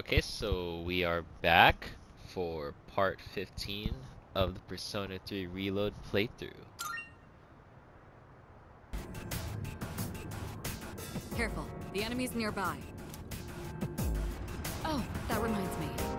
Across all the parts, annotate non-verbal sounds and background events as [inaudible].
Okay, so we are back for part 15 of the Persona 3 Reload playthrough. Careful, the enemy's nearby. Oh, that reminds me.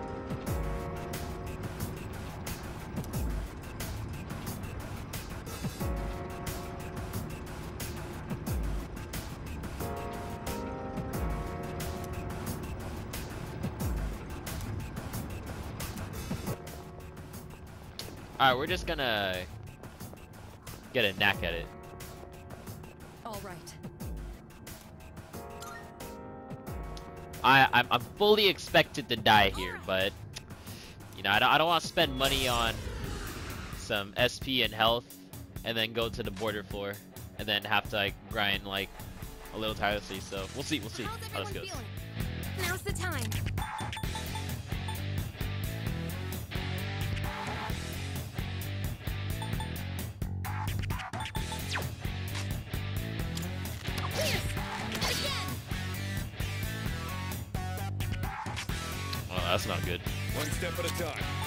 Alright, we're just gonna get a knack at it. All right. I, I'm, I'm fully expected to die here, but you know, I don't, I don't want to spend money on some SP and health and then go to the border floor and then have to like grind like a little tirelessly. So we'll see, we'll see how this goes. Now's the time. One step at a time.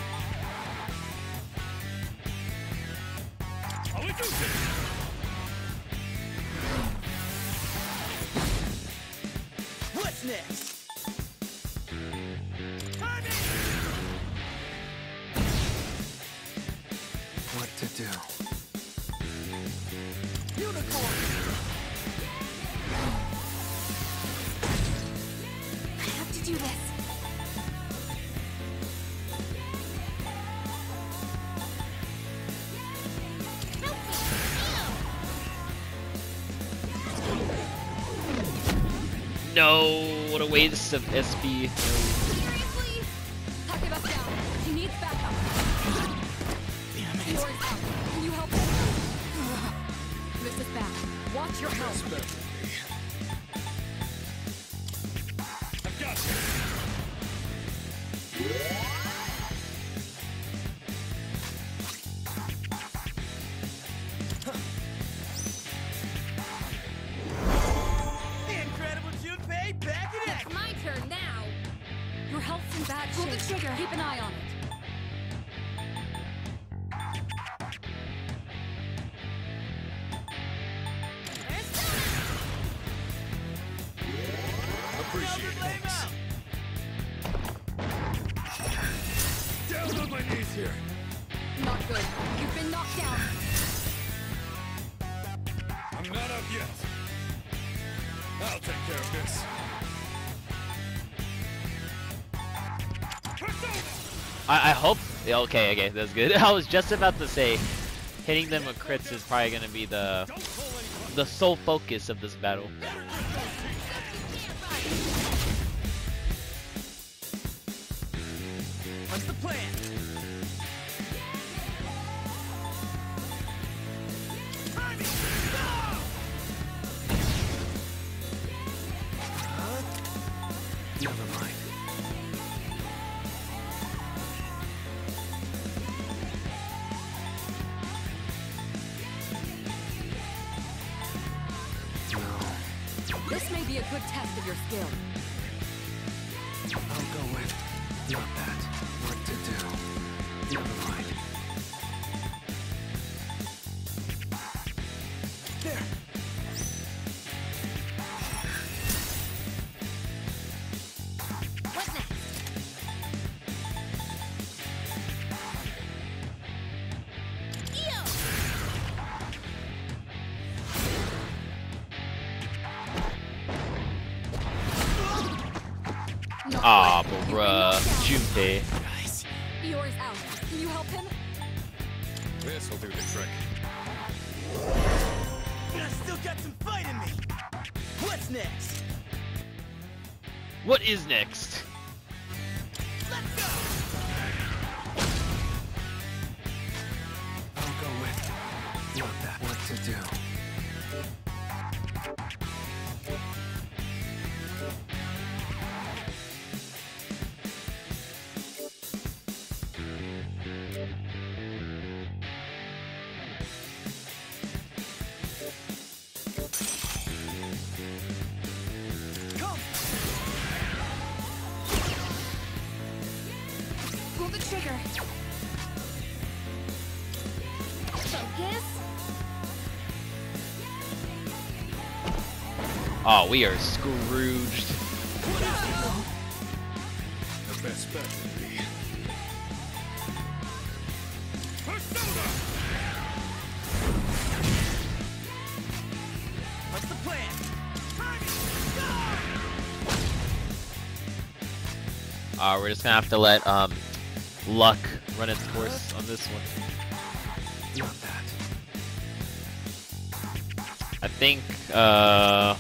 No, what a waste of SP. Okay, okay, that's good. [laughs] I was just about to say, hitting them with crits is probably gonna be the the sole focus of this battle. Good test of your skill. I'll go with not that. Oh, we are Scrooged. The best bet would be. Persona! What's the plan? Uh, we're just gonna have to let um, luck run its course on this one. I think, uh...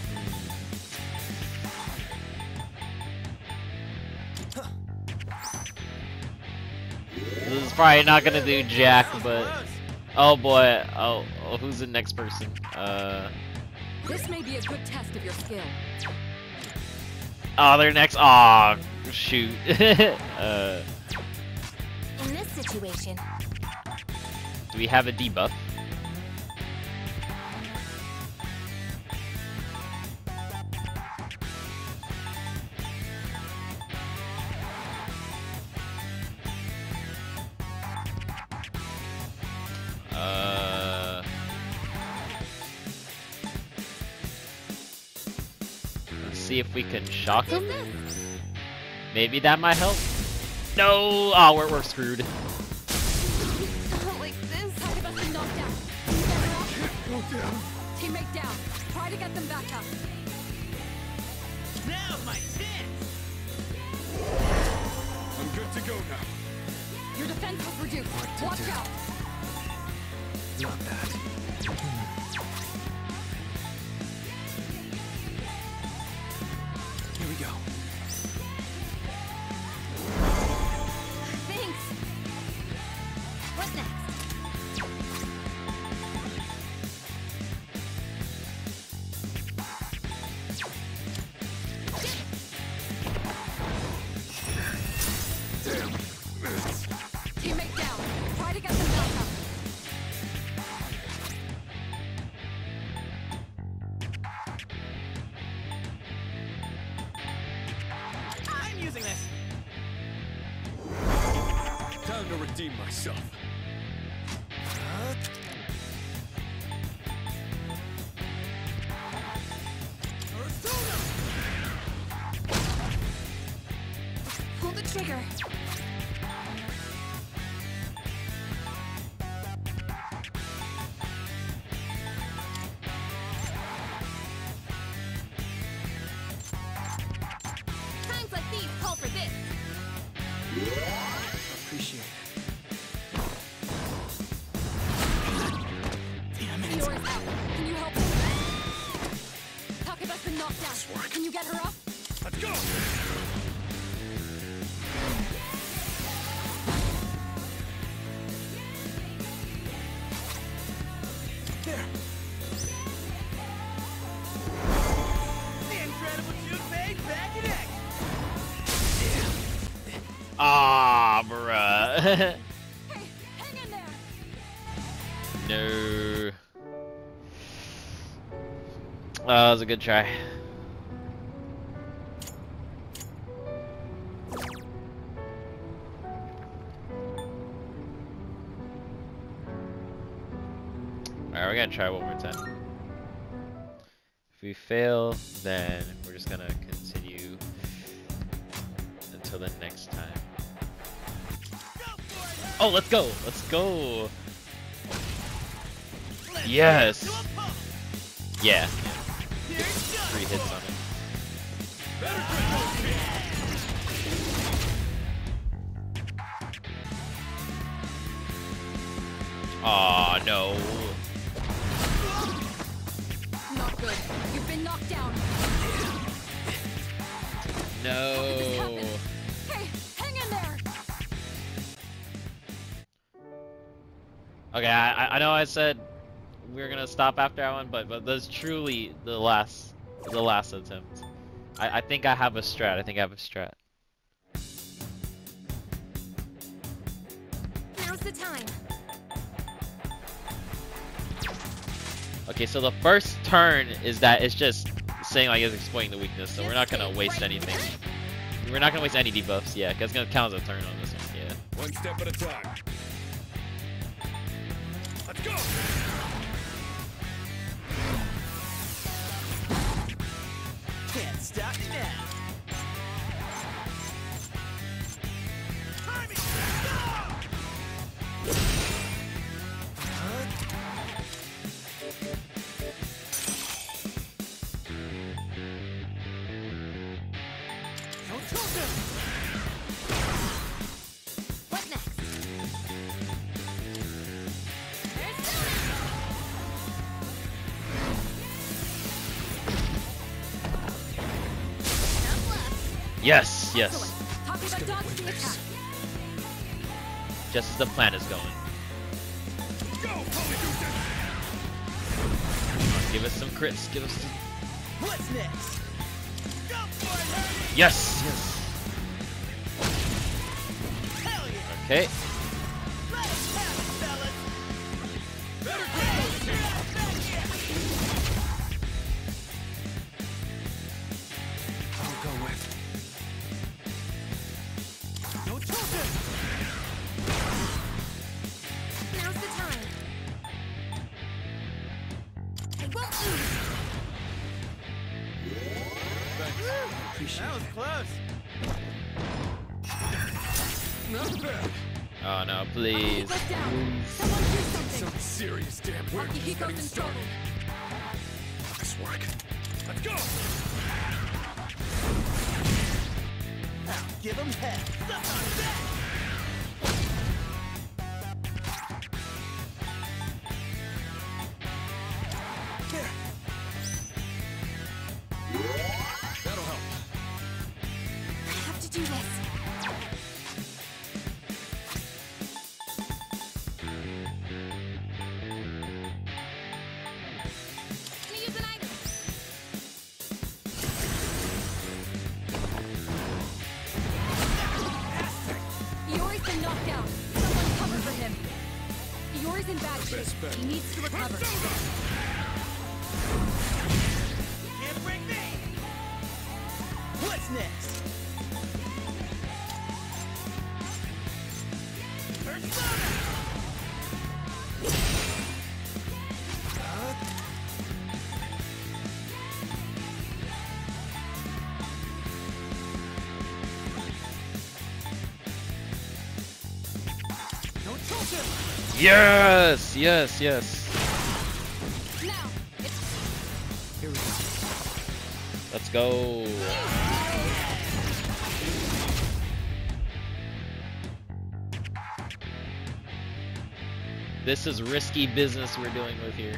probably not gonna do jack, but... Oh boy, oh, oh who's the next person? Uh... This may be a good test of your skill. Oh, they're next. Aw, shoot. [laughs] uh, In this situation, do we have a debuff? We can shock him. Maybe that might help. No! Oh, we're, we're screwed. Like this. Takeba been knocked out. Can you get her up? Go down. Teammate down. Try to get them back up. Now's my chance! I'm good to go now. Your defense was reduced. Watch do? out. Not that. Myself. Was a good try. Alright, we're gonna try one more time. If we fail, then we're just gonna continue until the next time. Oh, let's go! Let's go! Yes. get to a pump. Yeah, Here it goes! Three hits on it. Aw, no. Not good. You've been knocked down. No. Hey, hang in there. Okay, I, I know I said gonna stop after that one, but but that's truly the last the last attempt. I, I think I have a strat. I think I have a strat. Now's the time. Okay, so the first turn is that it's just saying like it's exploiting the weakness, so we're not gonna waste anything. We're not gonna waste any debuffs, yeah, because it's gonna count as a turn on this one, yeah. One step at a time. Let's go! Can't Yes, yes. Just as the plan is going. Give us some crits. Give us some. What's next? Yes, yes. Okay. He needs to recover. Can't break me! What's next? Persona! Yes, yes, yes. Go. Let's go. This is risky business we're dealing with here.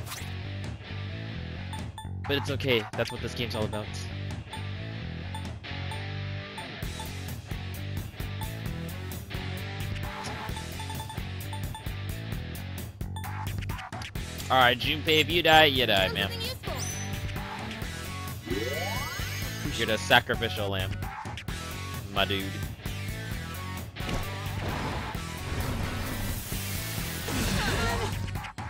But it's okay. That's what this game's all about. Alright, Junpei, if you die, you die, man. You're the sacrificial lamb. My dude.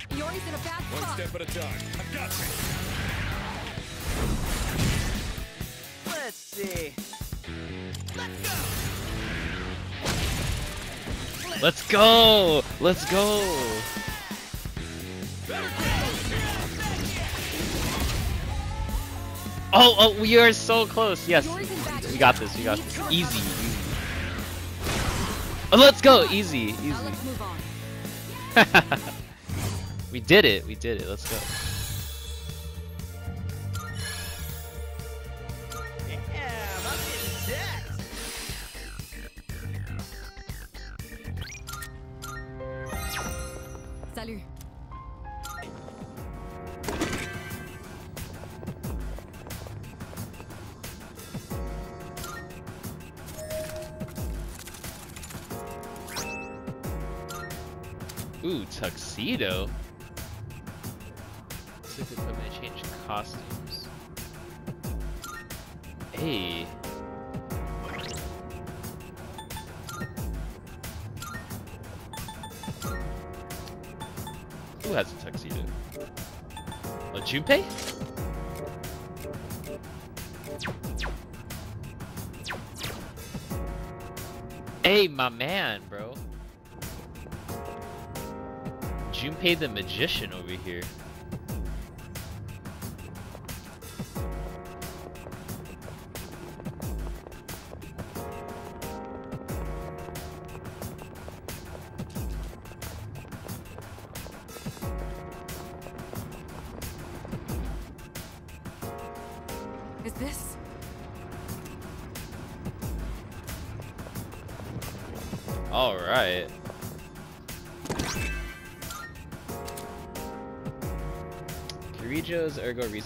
Iori's in a bad One step at a time. I've got me. Let's see. Let's go! Let's go! Let's go! Oh, oh, we are so close. Yes, Iori's in bad shape. we got this. We got this. Easy, easy. Oh, let's go. Easy, easy. let's move on. [laughs] we did it. We did it. Let's go. Tuxedo. Specific equipment change costumes. Hey. Who has a tuxedo? A Junpei? Hey, my man, bro. Junpei the Magician over here.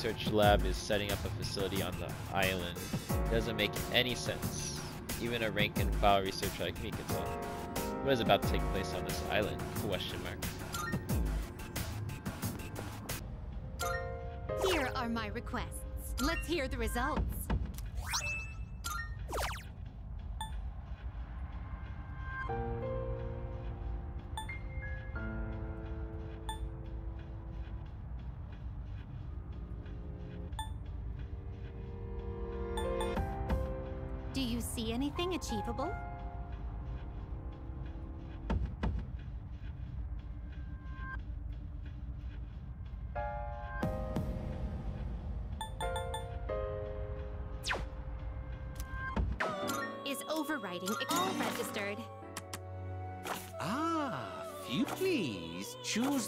Research Lab is setting up a facility on the island. It Doesn't make any sense. Even a rank and file researcher like me could tell. What is about to take place on this island? Question mark. Here are my requests. Let's hear the results.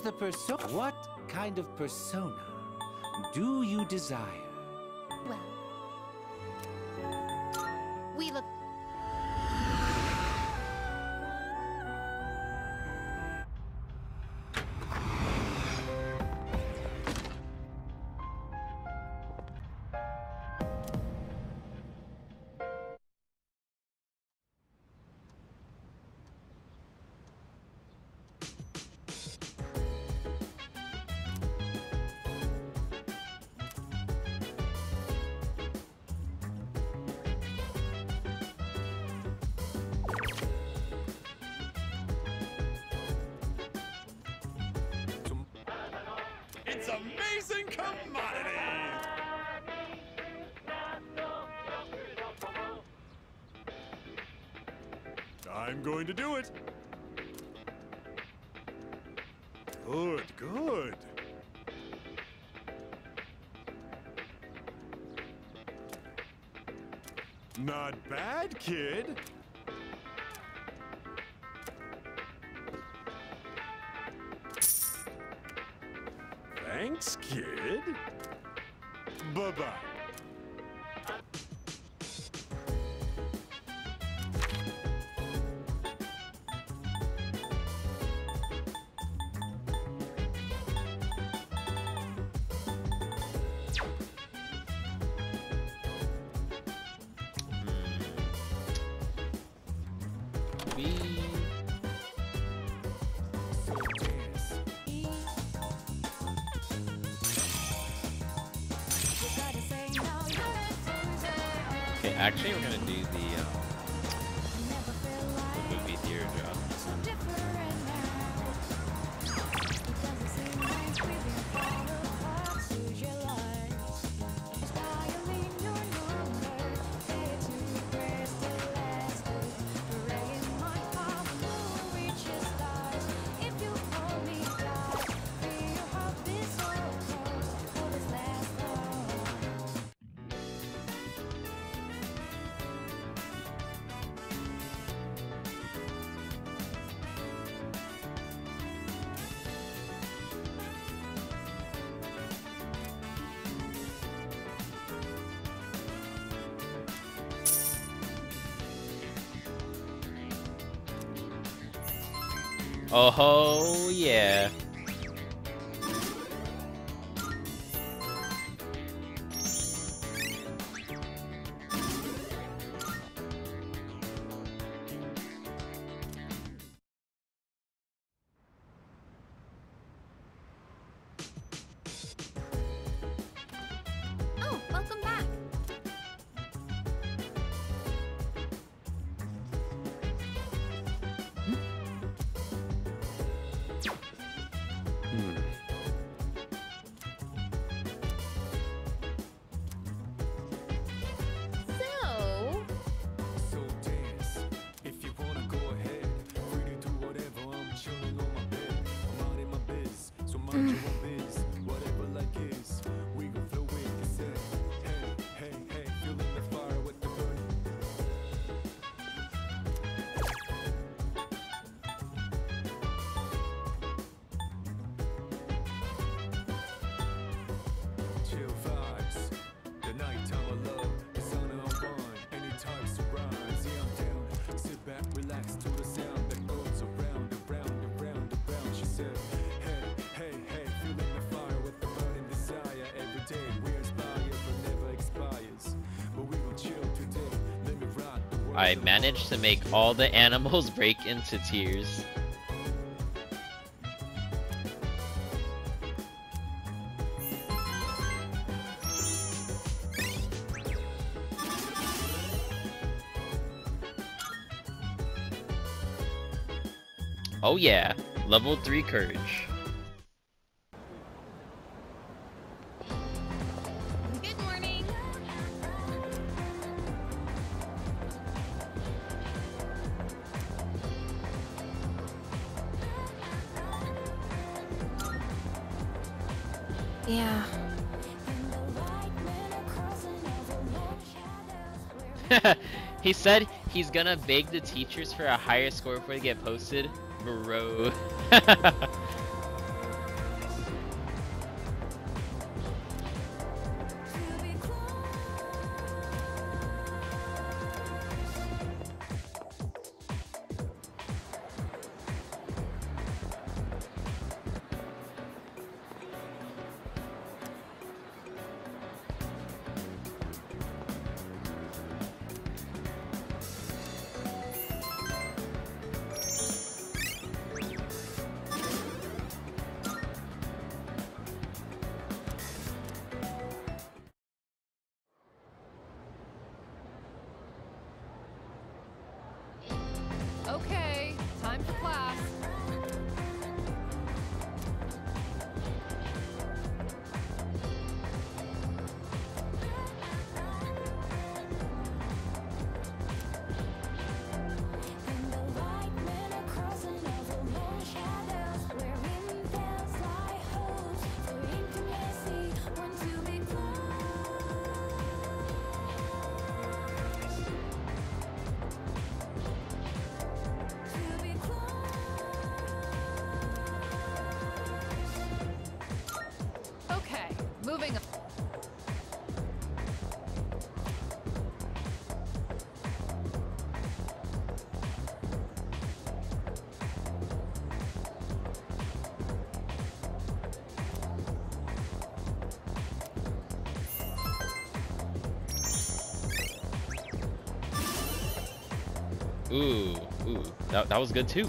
The persona. What kind of persona do you desire? Commodity! I'm going to do it. Good, good. Not bad, kid. Bye-bye. Actually we're gonna Oh yeah. I managed to make all the animals [laughs] break into tears. Oh yeah, level 3 courage. He said he's gonna beg the teachers for a higher score before they get posted. Bro. [laughs] that, that was good too.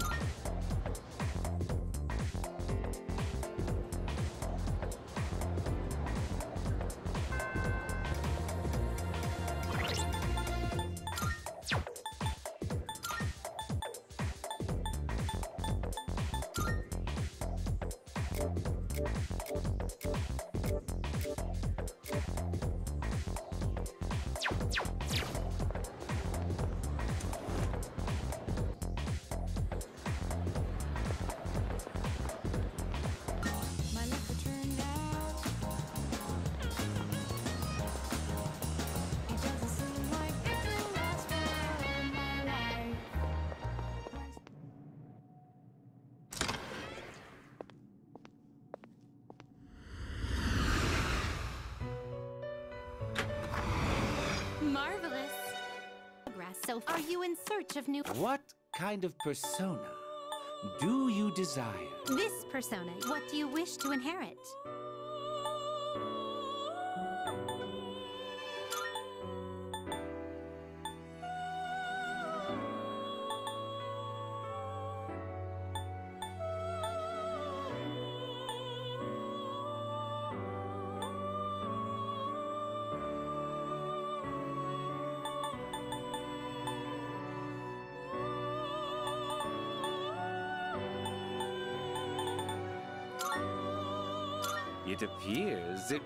So, are you in search of new? What kind of persona do you desire? This persona. What do you wish to inherit?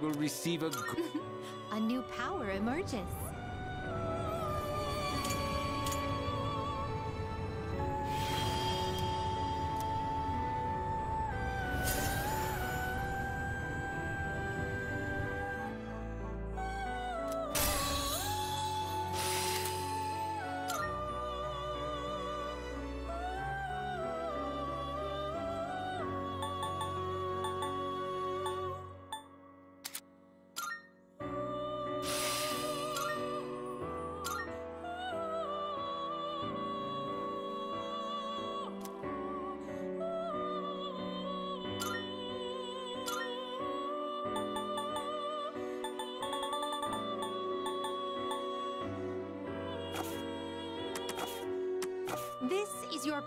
Will receive a. [laughs] A new power emerges.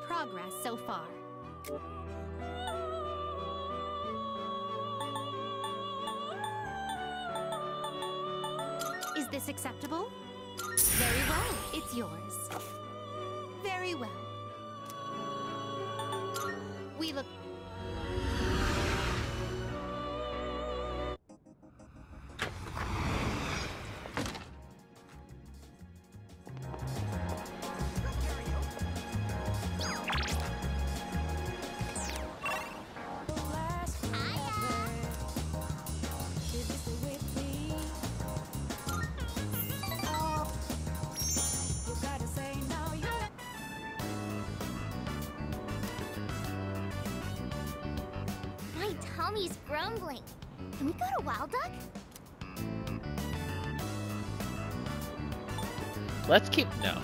Progress so far. Is this acceptable? Very well, it's yours. Very well. We look grumbling. Can we go to Wild Duck? Let's keep no.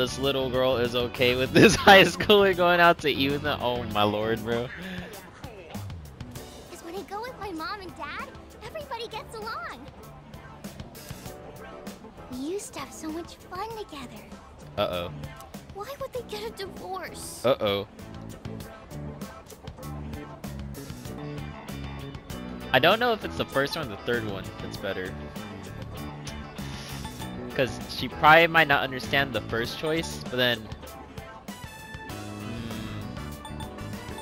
This little girl is okay with this [laughs] high schooler going out to eat with them. Oh my lord, bro. Because when I go with my mom and dad, everybody gets along. We used to have so much fun together. Uh oh. Why would they get a divorce? Uh oh. I don't know if it's the first one or the third one that's better. She probably might not understand the first choice, but then.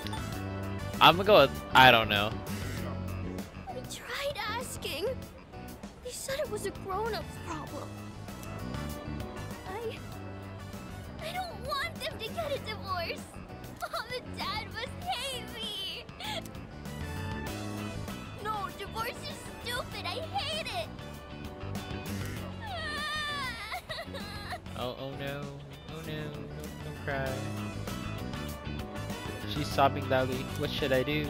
Hmm. I'm gonna go with. I don't know. I tried asking. They said it was a grown-up's Oh, oh no. Oh no. Don't, don't cry. She's sobbing loudly. What should I do?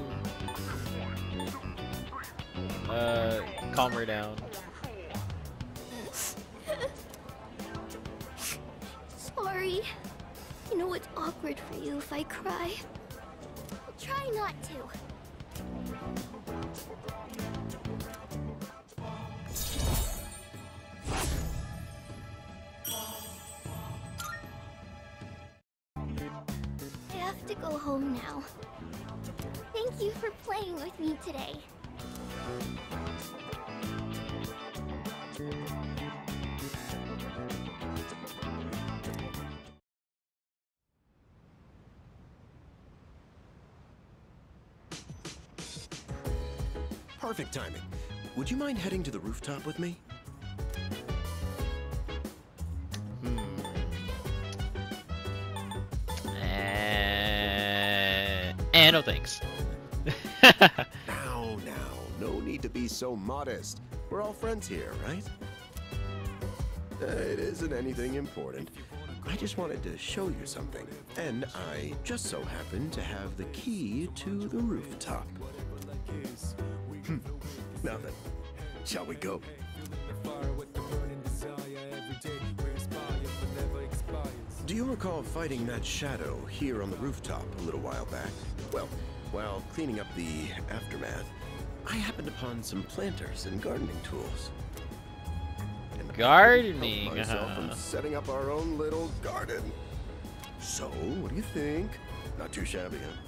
Uh, calm her down. Sorry. You know it's awkward for you if I cry. I'll try not to. Perfect timing. Would you mind heading to the rooftop with me? Eh, eh, no thanks. [laughs] Now, now, no need to be so modest. We're all friends here, right? Uh, it isn't anything important. I just wanted to show you something. And I just so happen to have the key to the rooftop. Hmm. Now then, shall we go? Fire with the burning desire every day. We inspire, but never expires. Do you recall fighting that shadow here on the rooftop a little while back? Well, while cleaning up the aftermath, I happened upon some planters and gardening tools. And Gardening, myself huh? from setting up our own little garden. So, what do you think? Not too shabby, huh?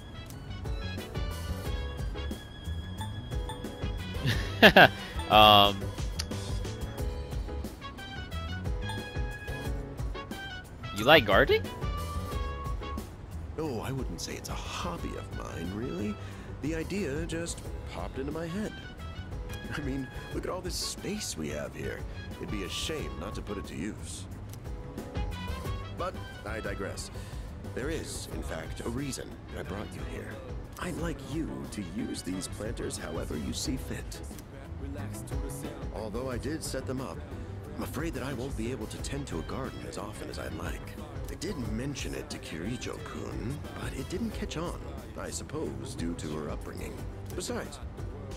[laughs] um. You like gardening? Oh, I wouldn't say it's a hobby of mine, really. The idea just popped into my head. I mean, look at all this space we have here. It'd be a shame not to put it to use. But I digress. There is, in fact, a reason I brought you here. I'd like you to use these planters however you see fit. Although I did set them up, I'm afraid that I won't be able to tend to a garden as often as I'd like. I did mention it to Kirijo-kun, but it didn't catch on. I suppose due to her upbringing. Besides,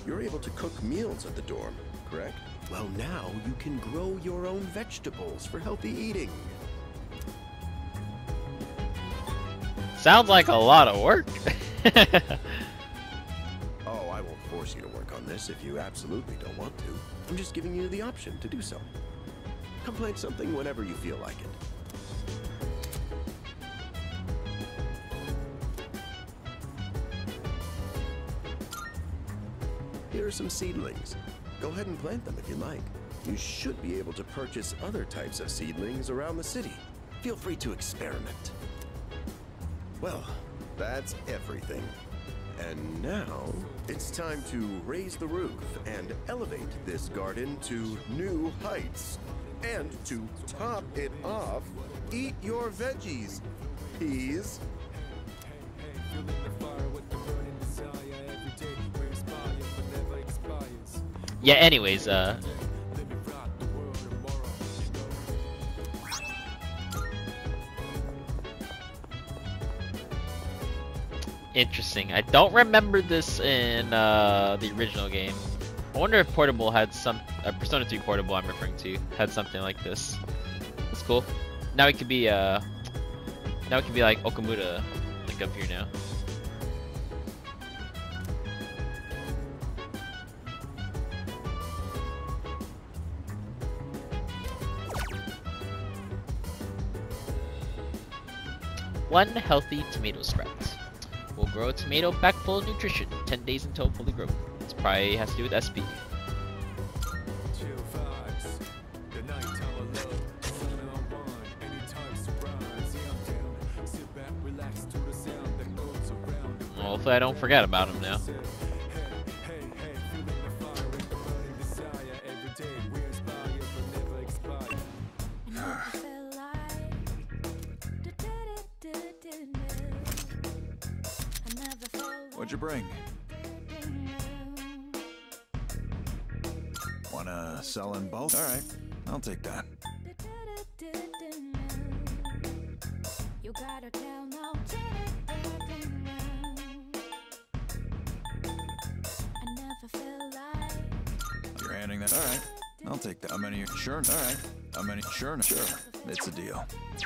you're able to cook meals at the dorm. correct? Well, now you can grow your own vegetables for healthy eating. Sounds like a lot of work. [laughs] Force you to work on this if you absolutely don't want to. I'm just giving you the option to do so. Plant something whenever you feel like it. Here are some seedlings. Go ahead and plant them if you like. You should be able to purchase other types of seedlings around the city. Feel free to experiment. Well, that's everything. And now, it's time to raise the roof and elevate this garden to new heights. And to top it off, eat your veggies. Peas. Yeah, anyways, fire interesting. I don't remember this in uh, the original game. I wonder if Portable had some, uh, Persona 3 Portable I'm referring to, had something like this. That's cool. Now it could be, uh, now it could be like Okamuda, like up here now. One healthy tomato sprout. Will grow a tomato back full of nutrition, 10 days until fully grown. This probably has to do with SP. Well, hopefully I don't forget about him now.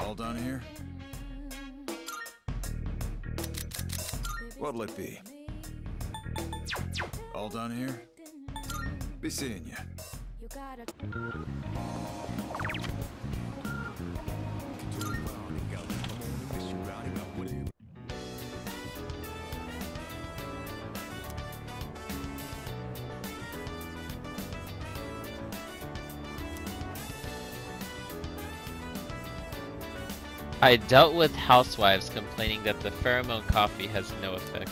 All done here? What'll it be? All done here? Be seeing you. I dealt with housewives complaining that the pheromone coffee has no effect.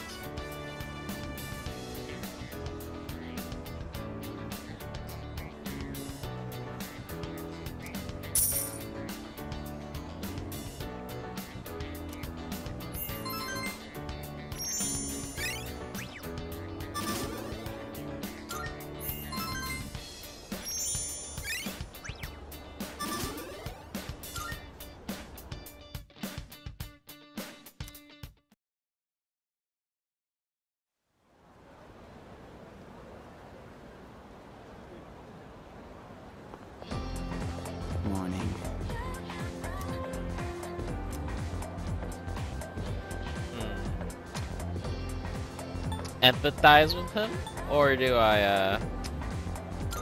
Empathize with him? Or do I, uh...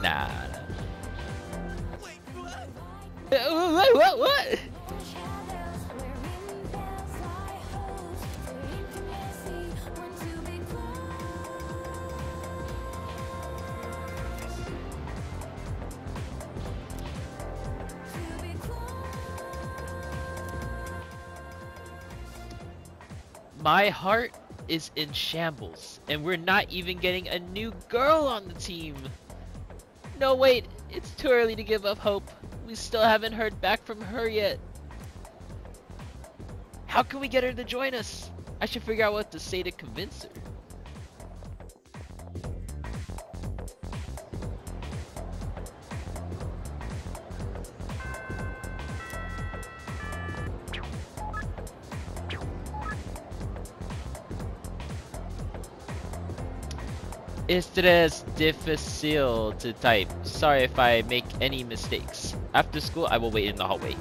Nah. Uh, What? What? What? My heart is in shambles, and we're not even getting a new girl on the team. No, wait, it's too early to give up hope. We still haven't heard back from her yet. How can we get her to join us? I should figure out what to say to convince her. It's difficile to type. Sorry if I make any mistakes. After school, I will wait in the hallway.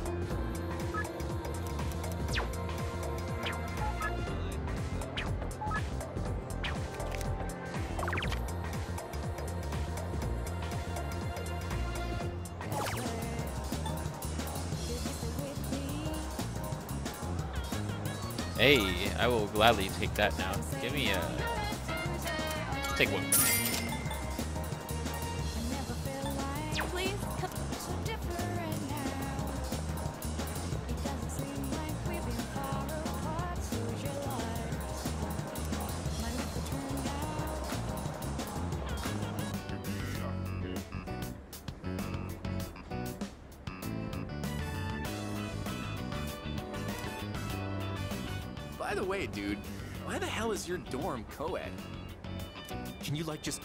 Hey, I will gladly take that now. Give me a... Take one. Please come. So different now. It doesn't seem like we've been far apart since your lies. My lips are turned out. By the way, dude, why the hell is your dorm co-ed? Can you like just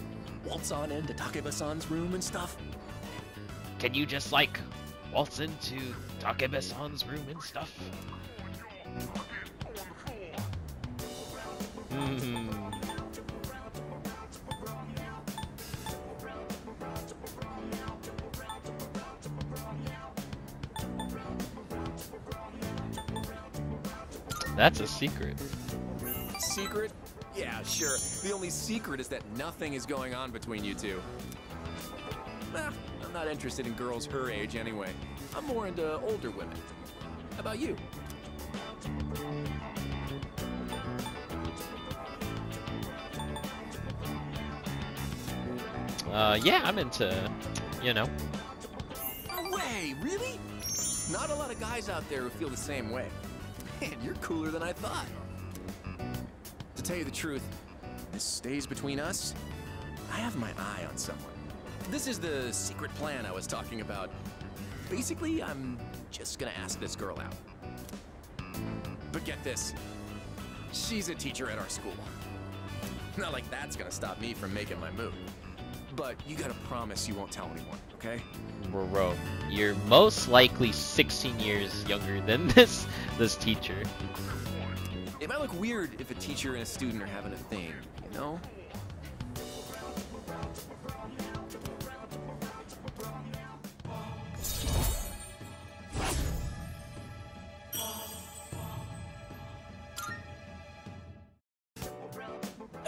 waltz on into Takeba-san's room and stuff? Can you just like waltz into Takeba-san's room and stuff? Hmm. That's a. Secret? Sure. The only secret is that nothing is going on between you two. Nah, I'm not interested in girls her age anyway. I'm more into older women. How about you? Uh, yeah, I'm into, you know. No way, really? Not a lot of guys out there who feel the same way. Man, you're cooler than I thought. To tell you the truth, this stays between us. I have my eye on someone. This is the secret plan I was talking about. Basically, I'm just gonna ask this girl out. But get this, she's a teacher at our school. Not like that's gonna stop me from making my move. But you gotta promise you won't tell anyone, okay? Bro, you're most likely 16 years younger than [laughs] this this teacher. It might look weird if a teacher and a student are having a thing, you know?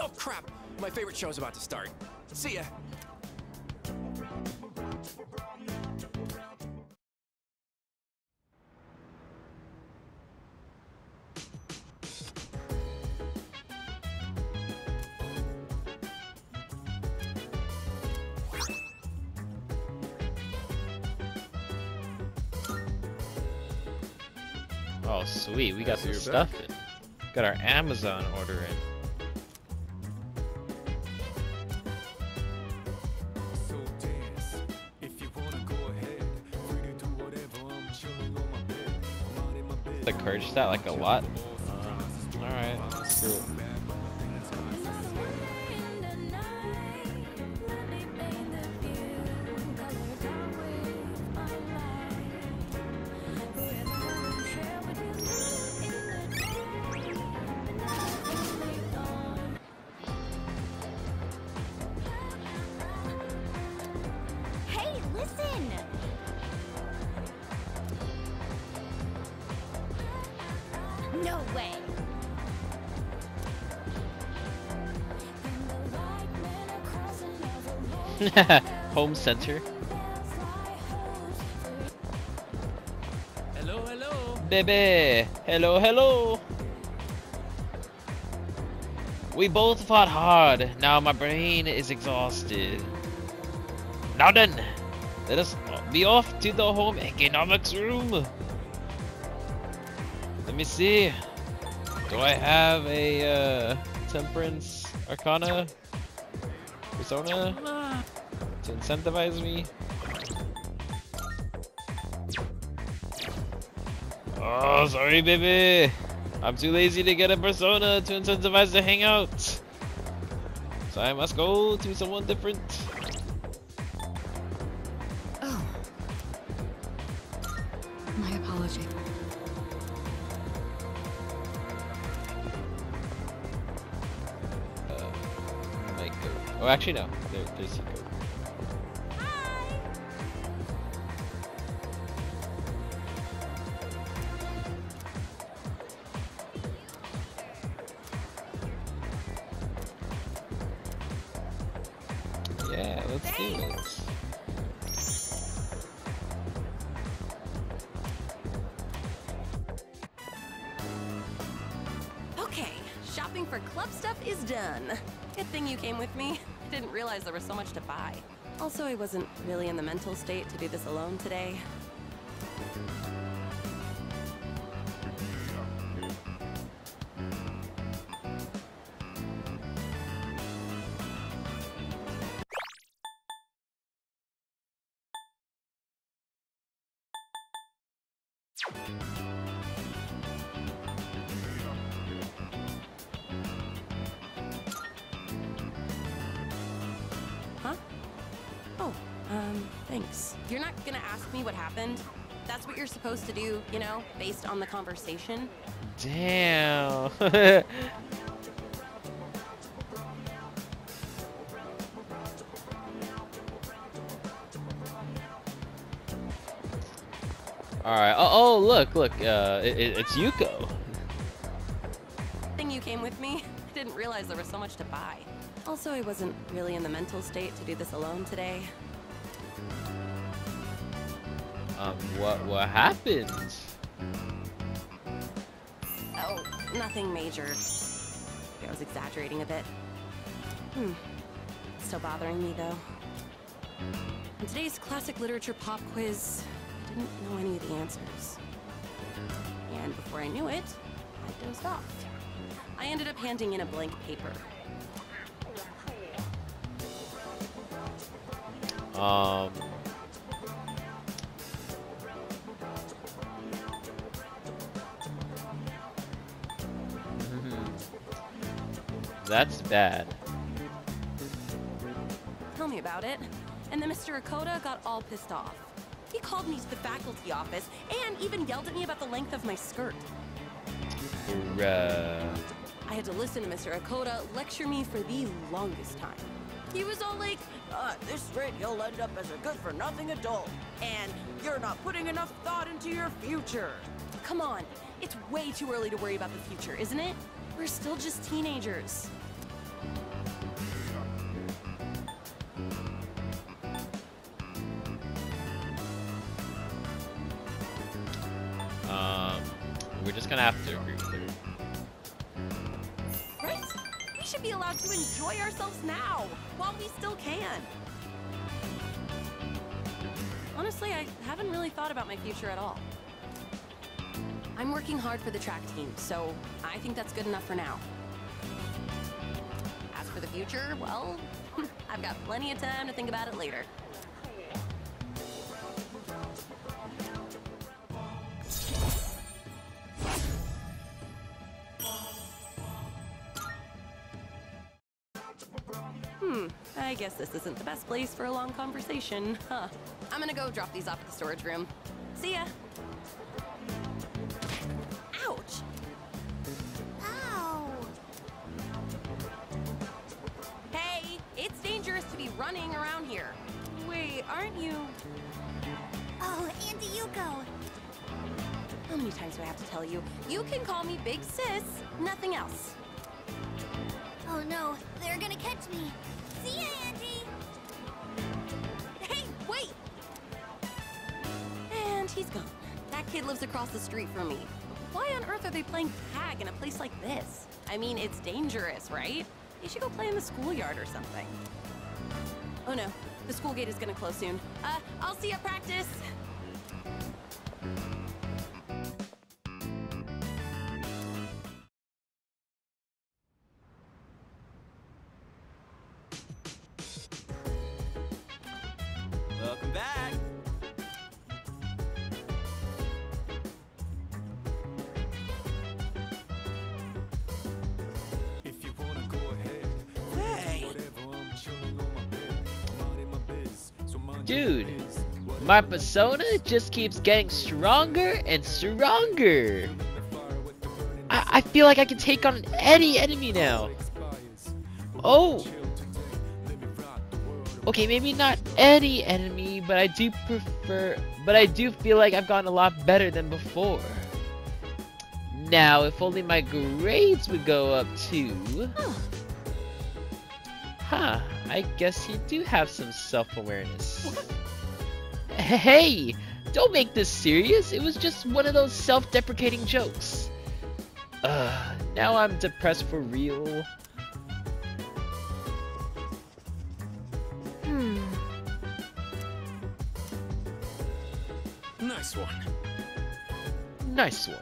Oh crap! My favorite show's about to start. See ya! Sweet, we got So some you're stuff in. Got our Amazon order in. So dance if you wanna go ahead. Free to do whatever. I'm chilling on my bed. I'm out in my bed. The courage stat like a lot. Uh, Alright, screw it. [laughs] Home center. Hello, hello! Baby! Hello, hello! We both fought hard. Now my brain is exhausted. Now then, let us be off to the home economics room. Let me see. Do I have a uh, temperance arcana persona incentivize me? Oh, sorry, baby. I'm too lazy to get a persona to incentivize the hang out. So I must go to someone different. Oh. My apology. Uh, Oh, actually no. There, there's Hiko. Shopping for club stuff is done. Good thing you came with me. I didn't realize there was so much to buy. Also, I wasn't really in the mental state to do this alone today. Supposed to do, you know, based on the conversation? Damn. [laughs] All right. Oh, oh, look, look. Uh, it, it- it's Yuko. Thing you came with me? [laughs] I didn't realize there was so much to buy. Also, I wasn't really in the mental state to do this alone today. Um, what what happened? Oh, nothing major. I was exaggerating a bit. Hmm. Still bothering me, though. In today's classic literature pop quiz, I didn't know any of the answers. And before I knew it, I dozed off. I ended up handing in a blank paper. Um. That's bad. Tell me about it. And then Mr. Ekoda got all pissed off. He called me to the faculty office and even yelled at me about the length of my skirt. Bruh. I had to listen to Mr. Ekoda lecture me for the longest time. He was all like, uh, this rate you'll end up as a good-for-nothing adult, and you're not putting enough thought into your future. Come on, it's way too early to worry about the future, isn't it? We're still just teenagers. Gonna have to agree with her. Right? We should be allowed to enjoy ourselves now, while we still can. Honestly, I haven't really thought about my future at all. I'm working hard for the track team, so I think that's good enough for now. As for the future, well, [laughs] I've got plenty of time to think about it later. Guess this isn't the best place for a long conversation, huh? I'm gonna go drop these off at the storage room. See ya! Ouch! Ow! Hey, it's dangerous to be running around here. Wait, aren't you? Oh, Auntie Yuko. How many times do I have to tell you? You can call me Big Sis, nothing else. Oh no, they're gonna catch me. See ya, Auntie. Hey, wait! And he's gone. That kid lives across the street from me. Why on earth are they playing tag in a place like this? I mean, it's dangerous, right? You should go play in the schoolyard or something. Oh no, the school gate is gonna close soon. Uh, I'll see you at practice. My persona just keeps getting stronger and stronger. I, I feel like I can take on any enemy now. Oh, Chill today, live Okay, maybe not any enemy, but I do prefer. But I do feel like I've gotten a lot better than before. Now, if only my grades would go up too. Huh, I guess you do have some self-awareness. Hey, don't make this serious. It was just one of those self-deprecating jokes. Ugh, now I'm depressed for real. Hmm. Nice one. Nice one.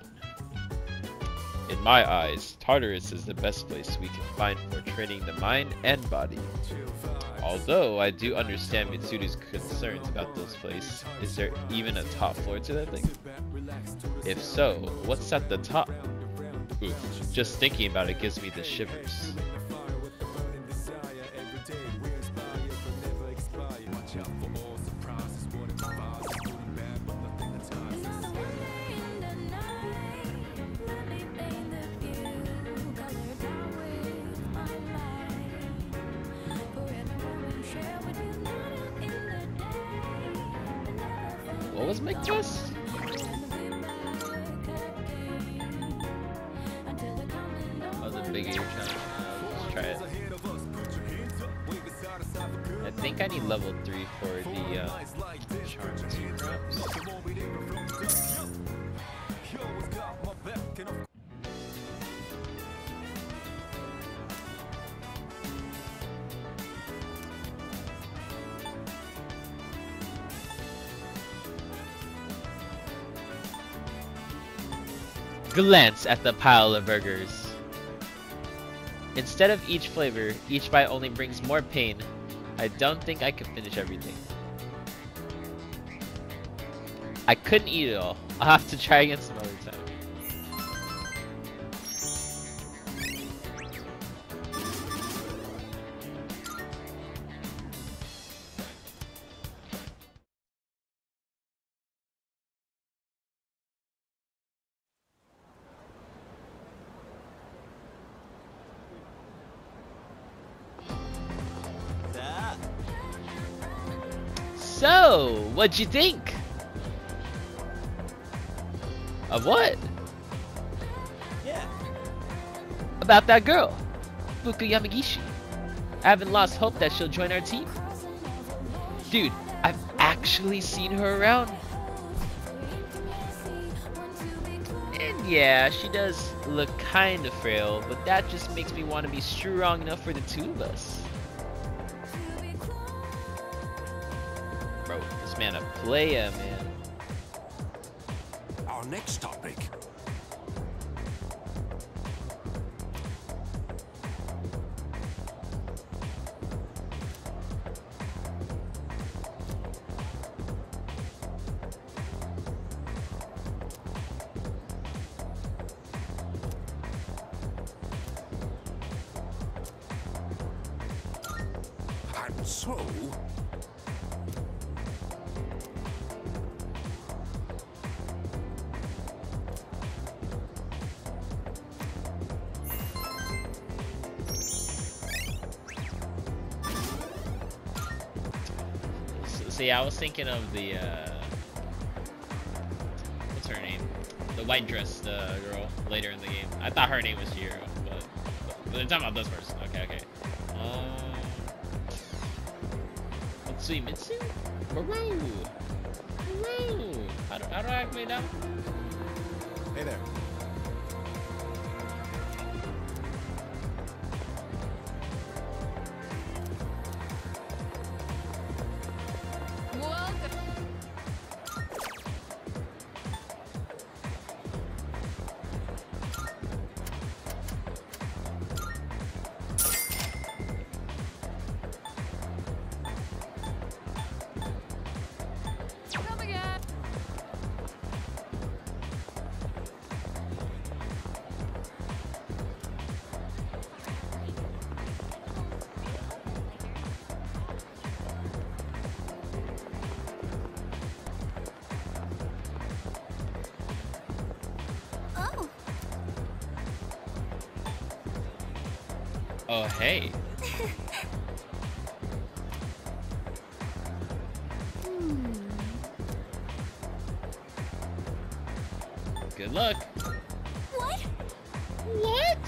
In my eyes, Tartarus is the best place we can find for training the mind and body. Although I do understand Mitsuru's concerns about this place, is there even a top floor to that thing? If so, what's at the top? Oof, just thinking about it gives me the shivers. What was my Glance at the pile of burgers. Instead of each flavor, each bite only brings more pain. I don't think I can finish everything. I couldn't eat it all. I'll have to try again some other what'd you think? Of what? Yeah. About that girl, Fuuka Yamagishi. I haven't lost hope that she'll join our team. Dude, I've actually seen her around. And yeah, she does look kind of frail, but that just makes me want to be strong enough for the two of us. Man a player, man. Our next topic. I was thinking of the uh, what's her name? The white dressed uh, girl later in the game. I thought her name was Jiro, but, but they're talking about this person. Okay, okay. Um, Matsui Mitsu? Maru! Maru! How do, how do I that? Oh, hey. Good luck. What? What?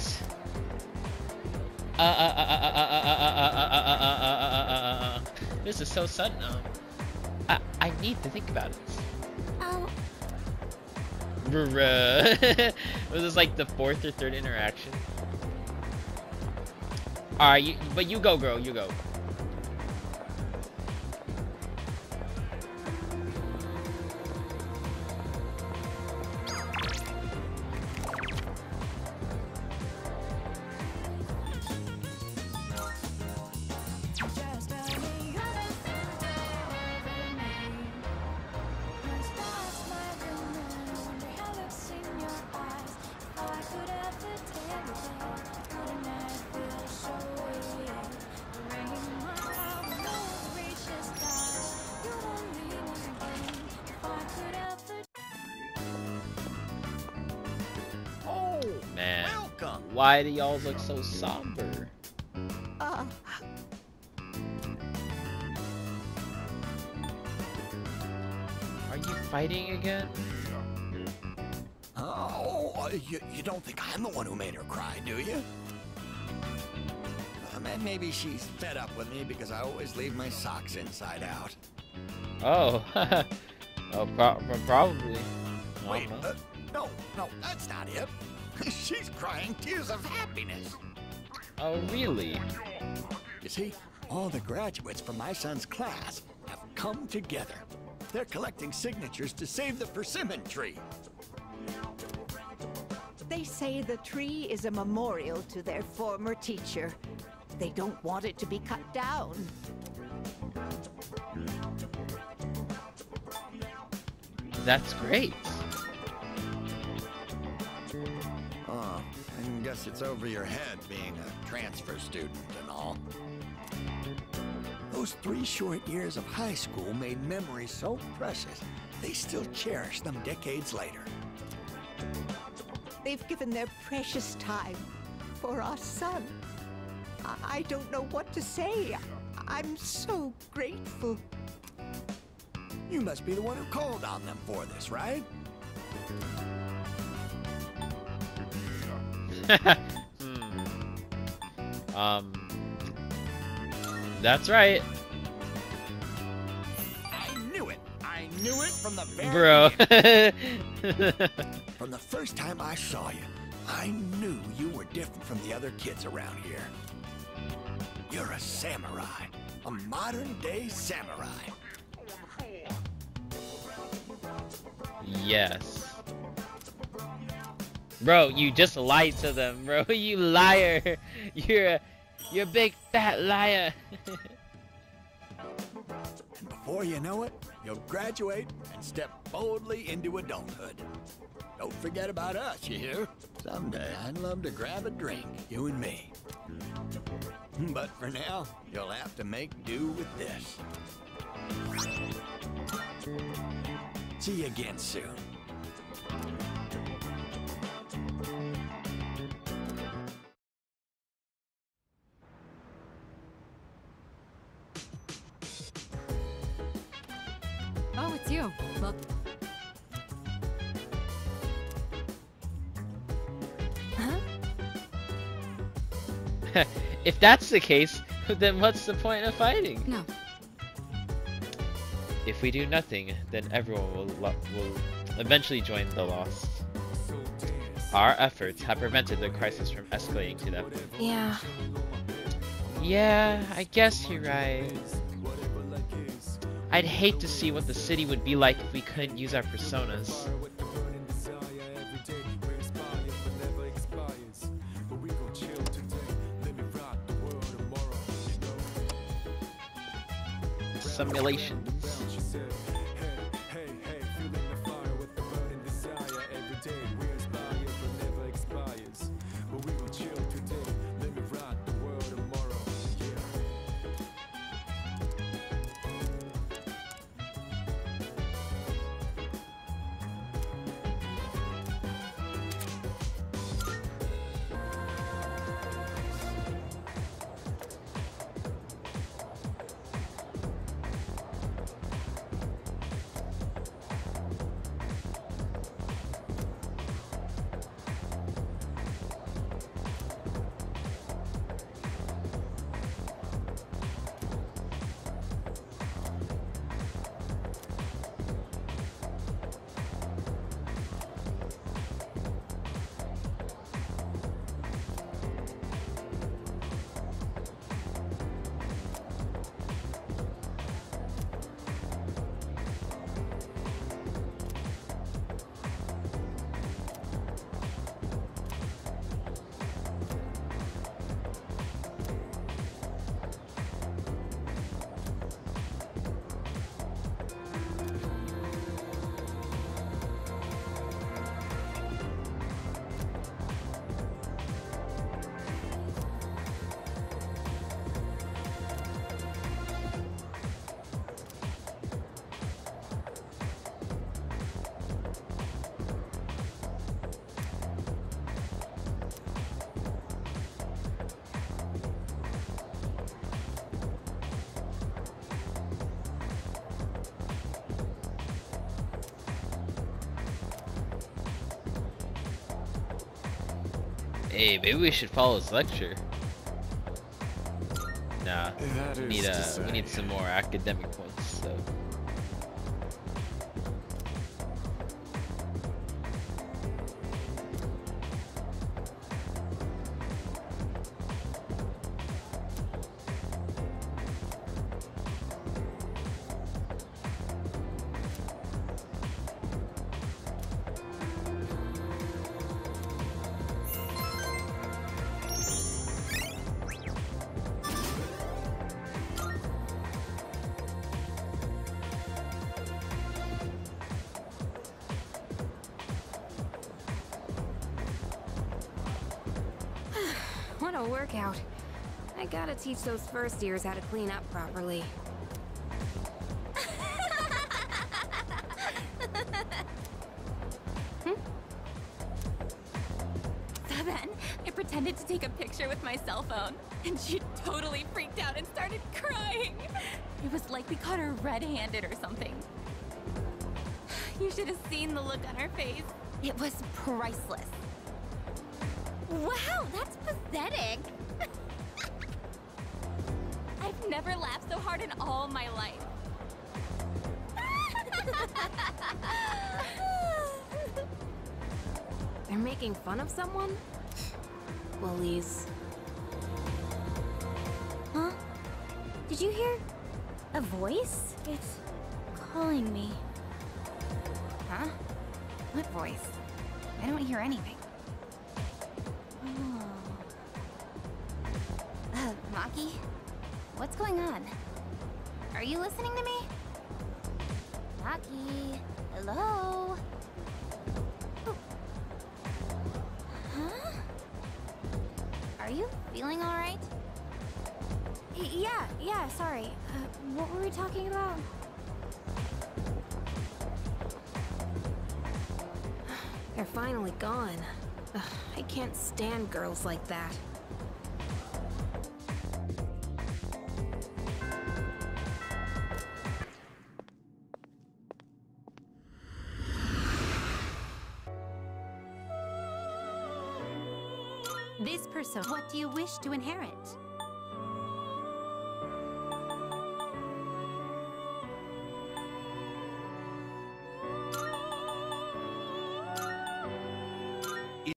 This is so sudden. I I need to think about it. Oh. Was this like the fourth or third interaction? Alright, you, but you go, girl. You go. So somber? uh, Are you fighting again? Oh, you, you don't think I'm the one who made her cry, do you? Uh, man, maybe she's fed up with me because I always leave my socks inside out. Oh. [laughs] oh, pro- pro- probably. Wait, Uh-huh. uh, no, no, that's not it. [laughs] she's crying tears of happiness. Oh, really? You see, all the graduates from my son's class have come together. They're collecting signatures to save the persimmon tree. They say the tree is a memorial to their former teacher. They don't want it to be cut down. That's great. Guess it's over your head being a transfer student and all. Those three short years of high school made memories so precious, they still cherish them decades later. They've given their precious time for our son. I, I don't know what to say. I'm so grateful. You must be the one who called on them for this, right? Hmm. Um. That's right. I knew it. I knew it from the very Bro. [laughs] From the first time I saw you, I knew you were different from the other kids around here. You're a samurai, a modern day samurai. yes. Bro, you just lied to them, bro. [laughs] You liar. [laughs] You're a, you're a big fat liar. And [laughs] before you know it, you'll graduate and step boldly into adulthood. Don't forget about us, you hear? Someday I'd love to grab a drink, you and me. But for now, you'll have to make do with this. See you again soon. That's the case, [laughs] then what's the point of fighting? no. If we do nothing, then everyone will, will eventually join the lost. Our efforts have prevented the crisis from escalating to that point. Yeah. Yeah, I guess you're right. I'd hate to see what the city would be like if we couldn't use our personas. Simulations. Hey, maybe we should follow his lecture. Nah, we need uh, we need some more academic points. So. Teach those first years how to clean up properly. [laughs] So then, I pretended to take a picture with my cell phone, and she totally freaked out and started crying. It was like we caught her red-handed or something. You should have seen the look on her face. It was priceless. Wow, that's pathetic. I've never laughed so hard in all my life. [laughs] They're making fun of someone? Bullies. Huh? Did you hear a voice? It's calling me. Huh? What voice? I don't hear anything. What's going on? Are you listening to me? Maki? Hello? Oh. Huh? Are you feeling alright? Yeah, yeah, sorry. Uh, what were we talking about? They're finally gone. Ugh, I can't stand girls like that. Wish to inherit?